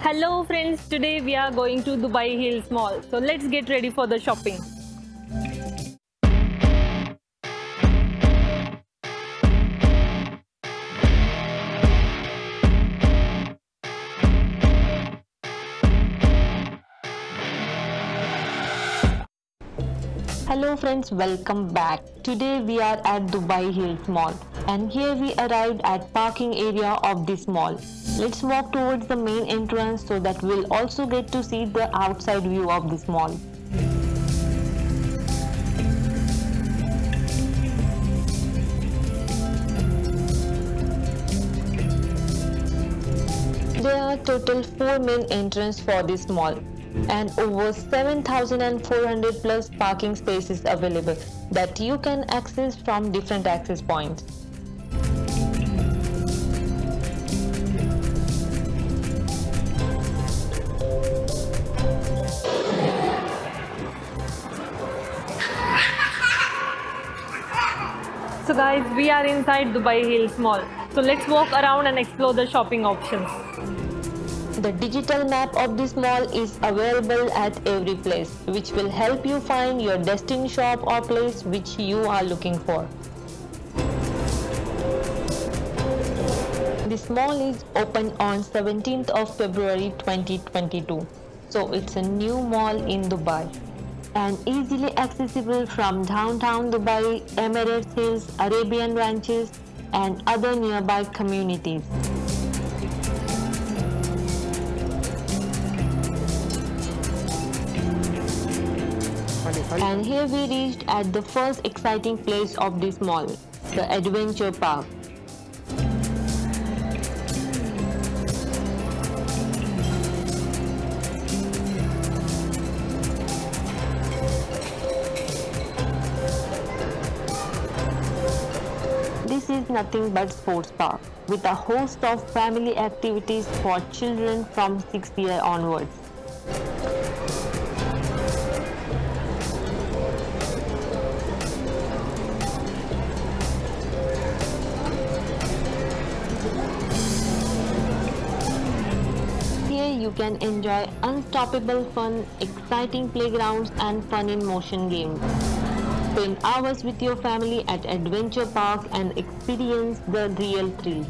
Hello friends, today we are going to Dubai Hills Mall. So let's get ready for the shopping. Hello friends, welcome back. Today we are at Dubai Hills Mall and here we arrived at parking area of this mall. Let's walk towards the main entrance so that we'll also get to see the outside view of this mall. There are total 4 main entrances for this mall and over 7400 plus parking spaces available that you can access from different access points. Guys, we are inside Dubai Hills Mall. So let's walk around and explore the shopping options. The digital map of this mall is available at every place, which will help you find your destined shop or place which you are looking for. This mall is open on 17th of February 2022. So it's a new mall in Dubai and easily accessible from downtown Dubai, Emirates Hills, Arabian Ranches and other nearby communities. And here we reached at the first exciting place of this mall, the Adventure Park. Is nothing but sports park with a host of family activities for children from 6 year onwards. Here you can enjoy unstoppable fun, exciting playgrounds and fun in motion games. Spend hours with your family at Adventure Park and experience the real thrill.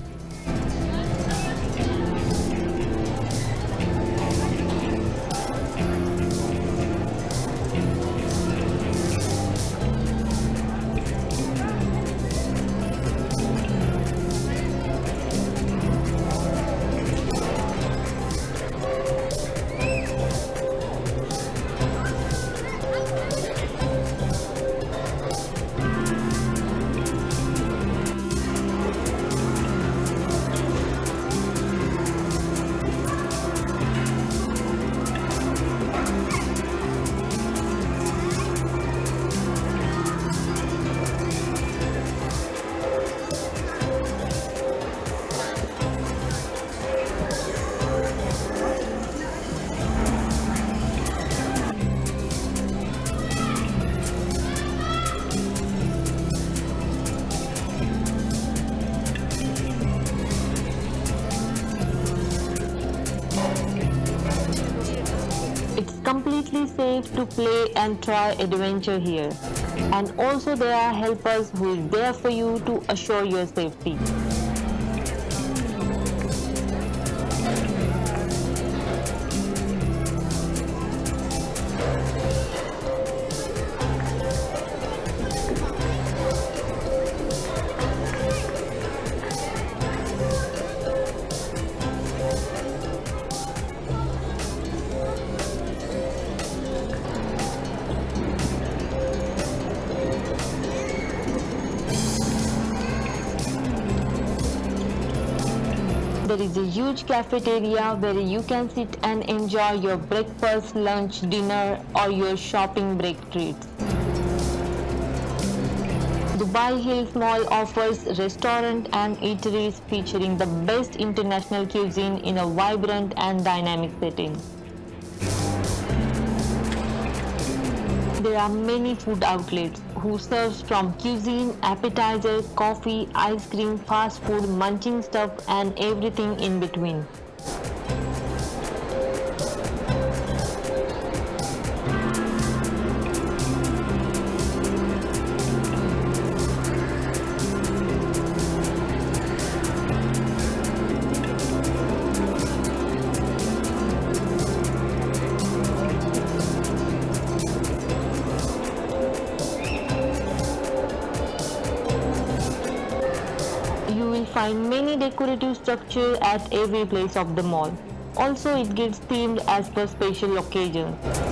Completely safe to play and try adventure here. And also there are helpers who is there for you to assure your safety. There is a huge cafeteria where you can sit and enjoy your breakfast, lunch, dinner or your shopping break treats. Dubai Hills Mall offers restaurant and eateries featuring the best international cuisine in a vibrant and dynamic setting. There are many food outlets who serves from cuisine, appetizer, coffee, ice cream, fast food, munching stuff and everything in between. Find many decorative structure at every place of the mall. Also, it gets themed as per special occasions.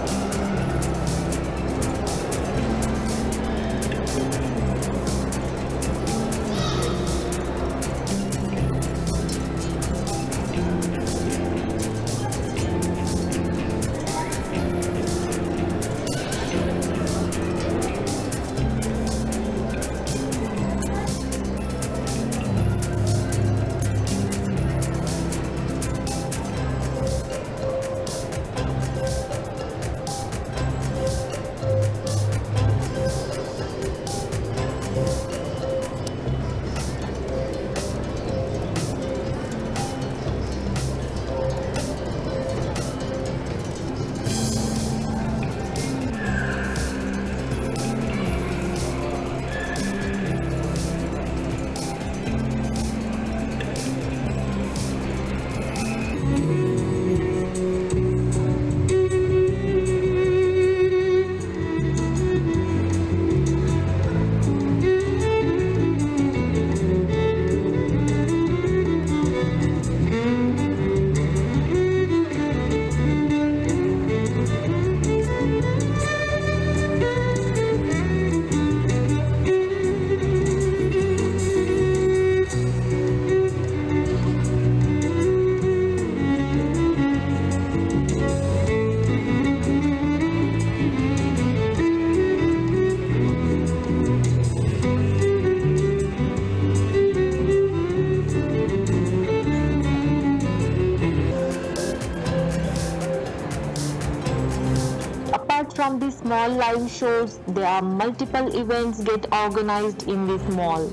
From the small live shows, there are multiple events get organized in this mall.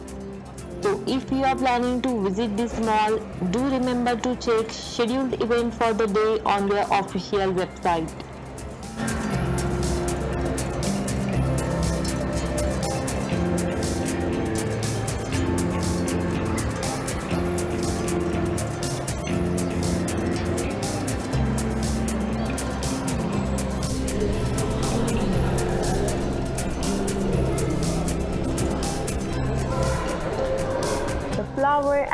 So if you are planning to visit this mall, do remember to check scheduled event for the day on their official website.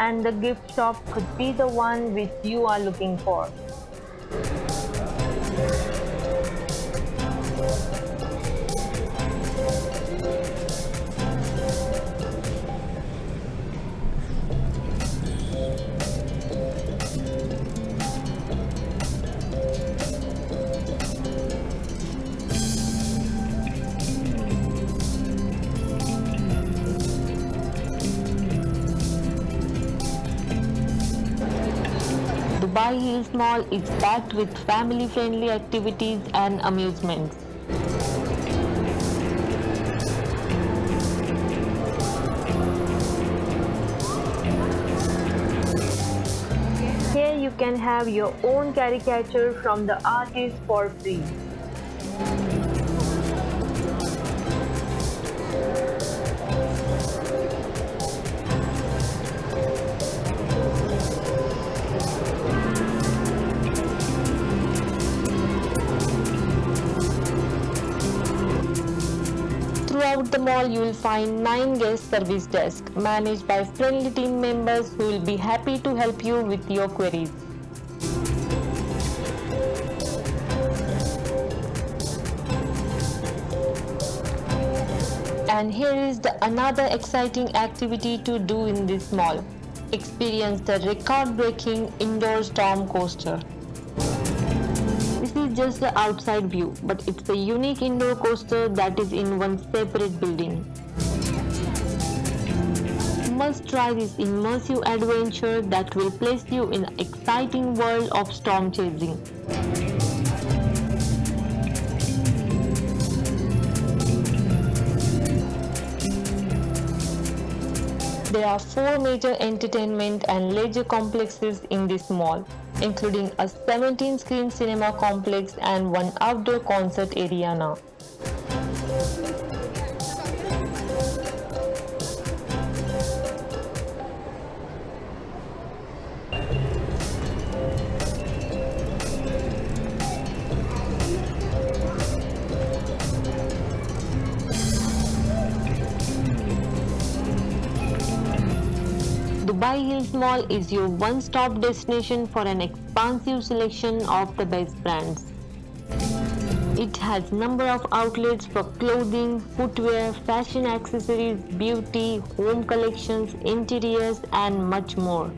And the gift shop could be the one which you are looking for. Dubai Hills Mall is packed with family-friendly activities and amusements. Here you can have your own caricature from the artist for free. You will find 9 guest service desks managed by friendly team members who will be happy to help you with your queries. And here is the another exciting activity to do in this mall. Experience the record-breaking indoor storm coaster. Is just the outside view, but it's a unique indoor coaster that is in one separate building. Must try this immersive adventure that will place you in an exciting world of storm chasing. There are four major entertainment and leisure complexes in this mall, including a 17 screen cinema complex and one outdoor concert arena. Dubai Hills Mall is your one-stop destination for an expansive selection of the best brands. It has number of outlets for clothing, footwear, fashion accessories, beauty, home collections, interiors and much more.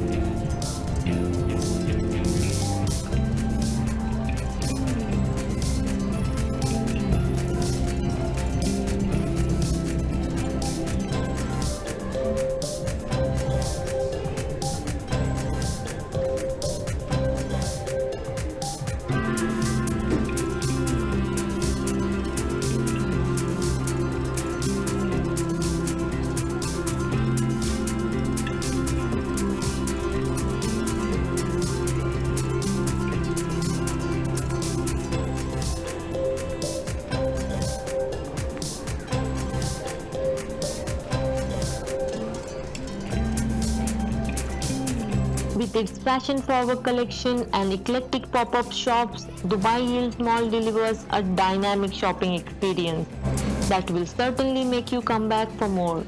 With its fashion-forward collection and eclectic pop-up shops, Dubai Hills Mall delivers a dynamic shopping experience that will certainly make you come back for more.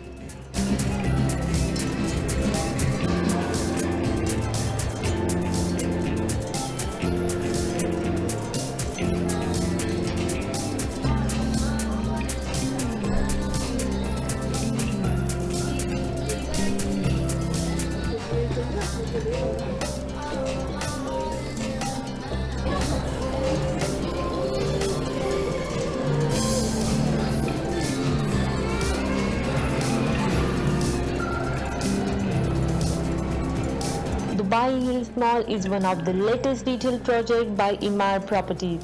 Dubai Hills Mall is one of the latest retail project by Emaar Properties.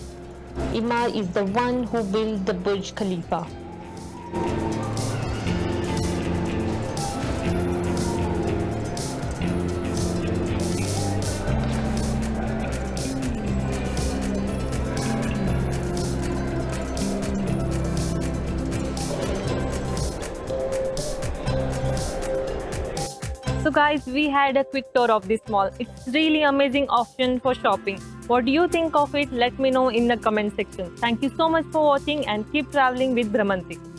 Emaar is the one who built the Burj Khalifa. So guys, we had a quick tour of this mall. It's really amazing option for shopping. What do you think of it? Let me know in the comment section. Thank you so much for watching and keep traveling with Bhramantik.